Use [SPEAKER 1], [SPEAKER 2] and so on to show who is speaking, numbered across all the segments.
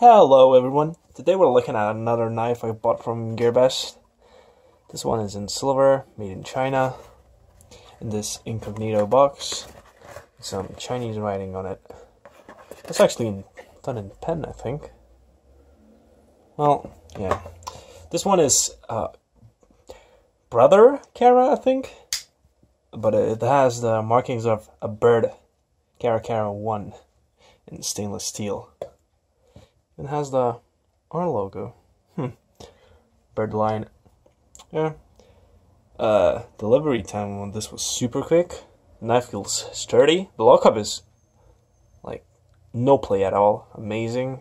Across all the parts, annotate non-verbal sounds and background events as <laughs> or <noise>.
[SPEAKER 1] Hello everyone, today we're looking at another knife I bought from Gearbest. This one is in silver, made in China, in this incognito box, some Chinese writing on it. It's actually done in pen, I think. Well, yeah. This one is uh, Brother Cara, I think, but it has the markings of a Byrd, Cara Cara 1, in stainless steel. It has the R logo. Hmm. Byrd line. Yeah. Uh, delivery time on this was super quick. knife feels sturdy. The lockup is like no play at all. Amazing.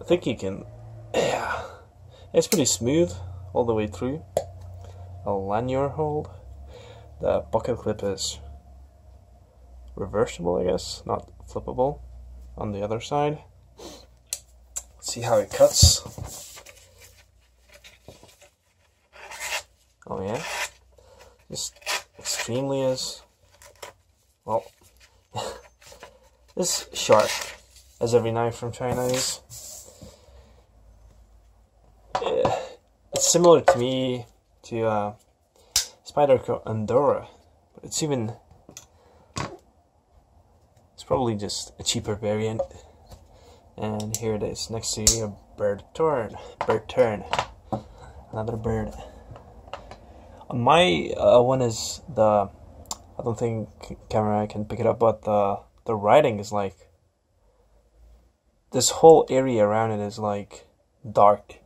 [SPEAKER 1] I think you can. Yeah. It's pretty smooth all the way through. A lanyard hold. The bucket clip is reversible, I guess, not flippable on the other side. Let's see how it cuts. Oh yeah, just extremely is, well, <laughs> this sharp, as every knife from China is. It's similar to me to uh, Spyderco Endura, but it's even it's probably just a cheaper variant. And here it is next to a Byrd Tern. Byrd Tern. Another Byrd. My uh, one is the. I don't think camera can pick it up, but the the writing is like. This whole area around it is like dark.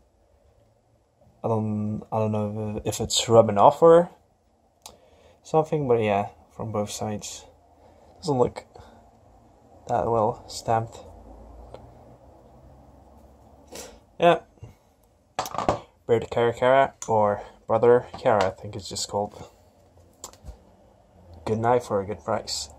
[SPEAKER 1] I don't I don't know if it's rubbing off or something, but yeah, from both sides. Doesn't look that well stamped. Yeah. Byrd Cara Cara or Brother Cara, I think it's just called. Good knife for a good price.